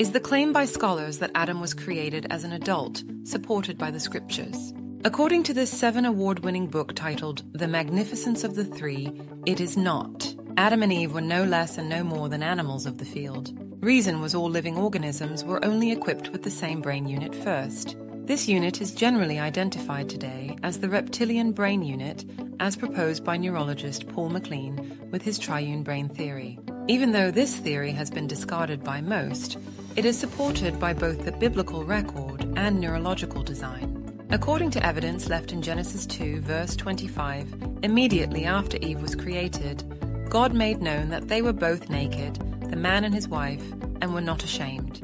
is the claim by scholars that Adam was created as an adult, supported by the scriptures. According to this seven award winning book titled The Magnificence of the Three, it is not. Adam and Eve were no less and no more than animals of the field. Reason was all living organisms were only equipped with the same brain unit first. This unit is generally identified today as the reptilian brain unit, as proposed by neurologist Paul MacLean with his triune brain theory. Even though this theory has been discarded by most, it is supported by both the biblical record and neurological design. According to evidence left in Genesis 2, verse 25, immediately after Eve was created, God made known that they were both naked, the man and his wife, and were not ashamed.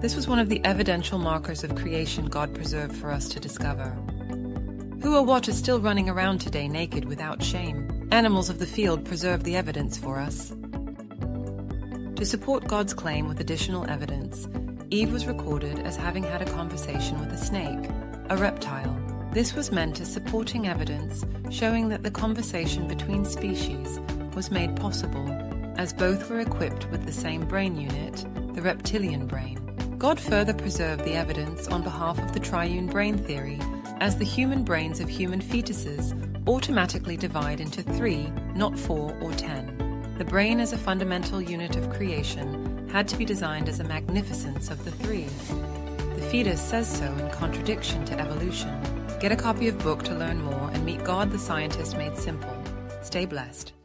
This was one of the evidential markers of creation God preserved for us to discover. Who or what is still running around today naked without shame? Animals of the field preserve the evidence for us. To support God's claim with additional evidence, Eve was recorded as having had a conversation with a snake, a reptile. This was meant as supporting evidence showing that the conversation between species was made possible, as both were equipped with the same brain unit, the reptilian brain. God further preserved the evidence on behalf of the triune brain theory, as the human brains of human fetuses automatically divide into three, not four or ten. The brain as a fundamental unit of creation had to be designed as a magnificence of the three. The fetus says so in contradiction to evolution. Get a copy of book to learn more and meet God the scientist made simple. Stay blessed.